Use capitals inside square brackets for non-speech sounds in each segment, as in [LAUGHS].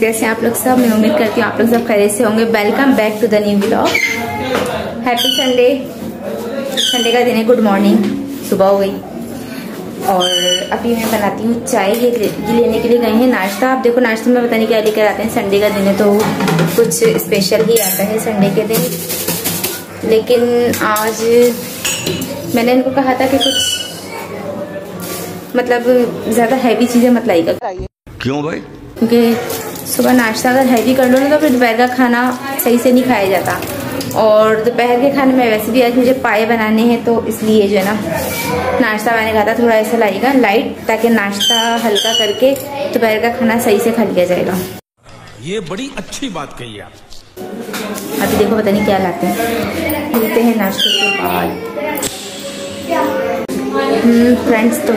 Friends कैसे आप लोग सब मैं उम्मीद करती हूँ आप लोग सब खैरियत से होंगे। Welcome back to the new blog happy Sunday Sunday का दिन है गुड मॉर्निंग सुबह हो गई। और अभी मैं बनाती हूँ चाय। ये लेने के लिए गए हैं नाश्ता। आप देखो नाश्ते में पता नहीं क्या लेकर आते हैं। संडे का दिन है तो कुछ स्पेशल ही आता है संडे के दिन। लेकिन आज मैंने इनको कहा था कि कुछ मतलब ज़्यादा हैवी चीज़ें मत लाइएगा। क्यों भाई? क्योंकि सुबह नाश्ता अगर हैवी कर लो ना तो फिर दोपहर का खाना सही से नहीं खाया जाता। और दोपहर के खाने में वैसे भी आज मुझे पाए बनाने हैं तो इसलिए जो है ना नाश्ता मैंने कहा था थोड़ा ऐसा लाएगा लाइट ताकि नाश्ता हल्का करके दोपहर का खाना सही से खा लिया जाएगा। ये बड़ी अच्छी बात कही आप। अभी देखो पता नहीं क्या लाते हैं। मिलते हैं नाश्ते के बाद। फ्रेंड्स तो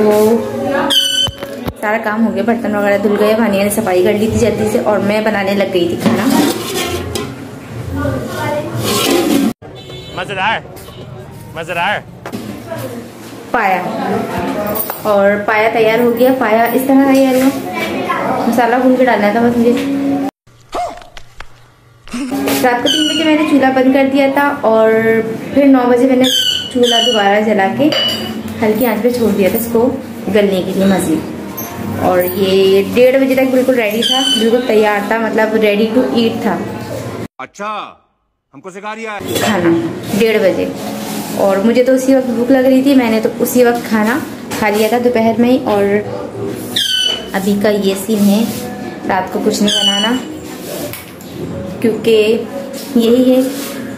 सारा काम हो गया बर्तन वगैरह धुल गए भानिया ने सफ़ाई कर ली थी जल्दी से और मैं बनाने लग गई थी खाना। मज़ेदार मज़ेदार पाया। और पाया तैयार हो गया पाया इस तरह तैयार हुआ मसाला भून के डालना था बस मुझे। रात को तीन बजे मैंने चूल्हा बंद कर दिया था और फिर नौ बजे मैंने चूल्हा दोबारा जला के हल्की आँच पे छोड़ दिया था इसको गलने के लिए मजीद और ये डेढ़ बजे तक बिल्कुल रेडी था बिल्कुल तैयार था मतलब रेडी टू ईट था। अच्छा हमको सिखा दिया खाना डेढ़ बजे। और मुझे तो उसी वक्त भूख लग रही थी मैंने तो उसी वक्त खाना खा लिया था दोपहर में ही। और अभी का ये सीन है रात को कुछ नहीं बनाना क्योंकि यही है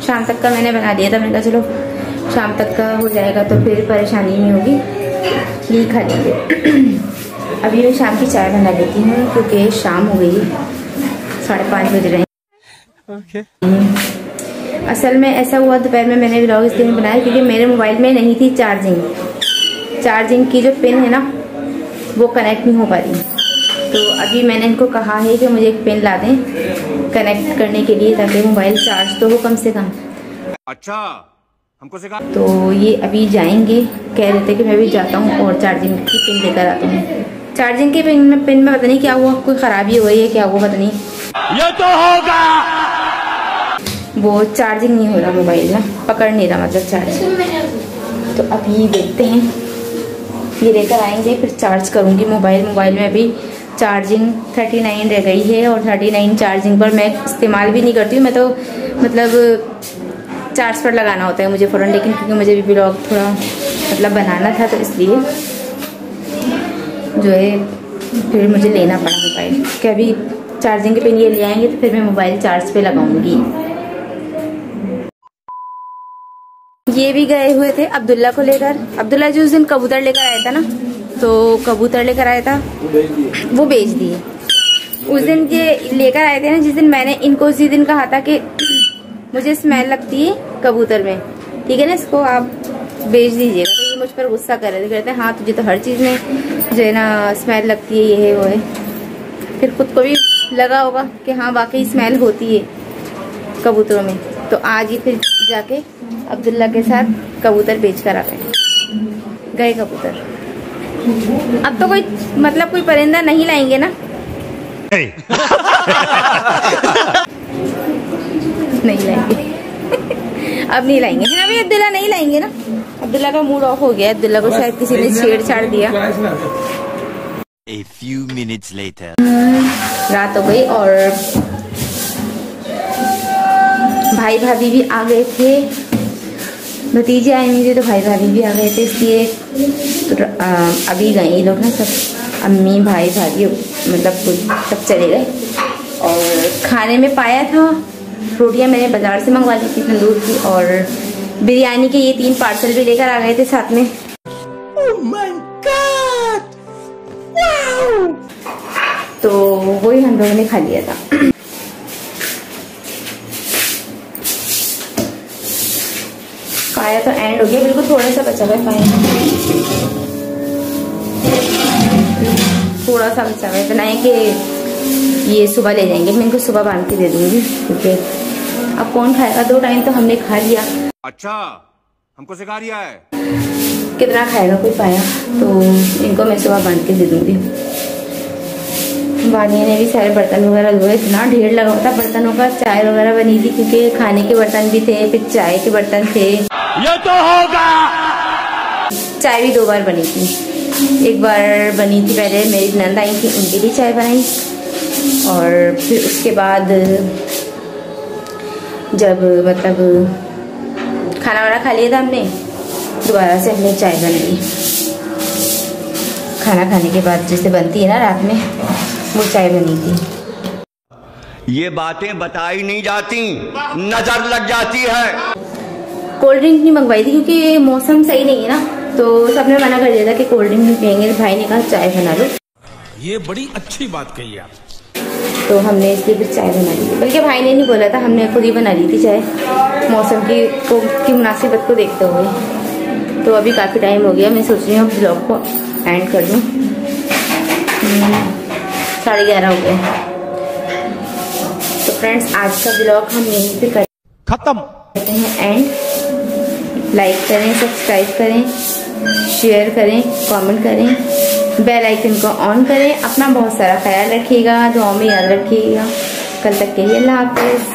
शाम तक का मैंने बना दिया था। मैंने कहा चलो शाम तक का हो जाएगा तो फिर परेशानी नहीं होगी यही खा लेंगे। [CLEARS THROAT] अभी मैं शाम की चाय बना लेती हूँ क्योंकि शाम हो गई। साढ़े पाँच बज रहे हैं। असल में ऐसा हुआ दोपहर में मैंने व्लॉग इसलिए नहीं बनाया क्योंकि मेरे मोबाइल में नहीं थी चार्जिंग चार्जिंग की जो पिन है ना वो कनेक्ट नहीं हो पा रही। तो अभी मैंने इनको कहा है कि मुझे एक पिन ला दें कनेक्ट करने के लिए ताकि मोबाइल चार्ज तो हो कम से कम। अच्छा। हमको सिखा तो ये अभी जाएँगे कह रहे थे कि मैं भी जाता हूँ और चार्जिंग की पिन लेकर आता हूँ। चार्जिंग के पिन में पिन में पता नहीं क्या हुआ कोई खराबी हो गई है क्या हुआ पता नहीं। ये तो होगा। वो चार्जिंग नहीं हो रहा मोबाइल ना पकड़ नहीं रहा मतलब चार्ज तो अभी देखते हैं। ये लेकर आएँगे फिर चार्ज करूँगी मोबाइल मोबाइल में अभी चार्जिंग 39 रह गई है और 39 चार्जिंग पर मैं इस्तेमाल भी नहीं करती हूँ। मैं तो मतलब चार्ज पर लगाना होता है मुझे फ़ौरन, लेकिन क्योंकि मुझे भी ब्लॉग थोड़ा मतलब बनाना था तो इसलिए जो है फिर मुझे लेना पड़ा मोबाइल कि अभी चार्जिंग के पिन ये ले आएँगे तो फिर मैं मोबाइल चार्ज पे लगाऊँगी। ये भी गए हुए थे अब्दुल्ला को लेकर। अब्दुल्ला जो उस दिन कबूतर लेकर आया था ना? तो कबूतर लेकर आया था। वो बेच दिए। उस दिन ये लेकर आए थे ना, जिस दिन मैंने इनको, उसी दिन कहा था कि मुझे स्मेल लगती है। कबूतर में। ठीक है ना इसको आप बेच दीजिएगा। तो ये मुझ पर गुस्सा कर रहे थे। कहते हैं हाँ तुझे तो हर चीज़ में जो है ना स्मेल लगती है ये है वो है। फिर खुद को भी लगा होगा कि हाँ वाकई स्मेल होती है कबूतरों में। तो आज ही फिर जाके अब्दुल्ला के साथ कबूतर बेच कर आ गए। गए कबूतर। अब तो कोई मतलब कोई परिंदा नहीं लाएँगे ना? नहीं [LAUGHS] लाएँगे। अब नहीं लाएँगे। है ना भाई अब्दुल्ला नहीं लाएँगे ना? अब्दुल्ला का मूड ऑफ़ हो गया। अब्दुल्ला को शायद किसी ने छेड़छाड़ दिया। A few minutes later. रात हो गई और भाई भाभी भी आ गए थे। भतीजे आए नहीं थे तो भाई भाभी भी आ गए थे इसलिए तो, अभी गए ये लोग ना सब। अम्मी भाई भाभी मतलब सब चले गए। और खाने में पाया था। रोटियाँ मैंने बाज़ार से मंगवा ली थी तंदूर की और बिरयानी के ये तीन पार्सल भी लेकर आ गए थे साथ में। तो वही हम लोगों ने खा लिया था। खाया तो एंड हो गया बिल्कुल थोड़ा सा बचा हुआ है थोड़ा सा बचा हुआ है है कि ये सुबह ले जाएँगे। मैं इनको सुबह बाँध के दे दूँगी। क्योंकि अब कौन खाएगा? दो टाइम तो हमने खा लिया। अच्छा हमको सिखा रिया है। कितना खाएगा कोई पाया? तो इनको मैं सुबह बाँध के दे दूँगी। वानिया ने भी सारे बर्तन वगैरह धोए। इतना ढेर लगा था बर्तनों का। चाय वगैरह बनी थी क्योंकि खाने के बर्तन भी थे फिर चाय के बर्तन थे। ये तो होगा। चाय भी दो बार बनी थी। एक बार बनी थी पहले मेरी नंद आई थी उनके लिए चाय बनाई। और फिर उसके बाद जब मतलब खाना वाना खा लिया था हमने दोबारा से हमने चाय बनाई। खाना खाने के बाद जैसे बनती है ना रात में वो चाय बनी थी। ये बातें बताई नहीं जाती नज़र लग जाती है। कोल्ड ड्रिंक नहीं मंगवाई थी क्योंकि मौसम सही नहीं है ना तो सबने मना कर दिया था कि कोल्ड ड्रिंक नहीं पियेंगे तो भाई ने कहा चाय बना लो। ये बड़ी अच्छी बात कही आप तो हमने इसलिए फिर चाय बना ली बल्कि भाई ने नहीं बोला था हमने खुद ही बना ली थी चाय। मौसम की को की मुनासिबत को देखते हुए। तो अभी काफ़ी टाइम हो गया मैं सोच रही हूँ ब्लॉग को एंड कर दूँ। हम्म, साढ़े ग्यारह हो गए तो फ्रेंड्स आज का ब्लॉग हम यहीं पे कर खत्म। करते हैं एंड लाइक करें सब्सक्राइब करें। शेयर करें कमेंट करें बेल आइकन को ऑन करें, अपना बहुत सारा ख्याल रखिएगा दुआ में याद रखिएगा। कल तक के लिए अल्लाह हाफिज़।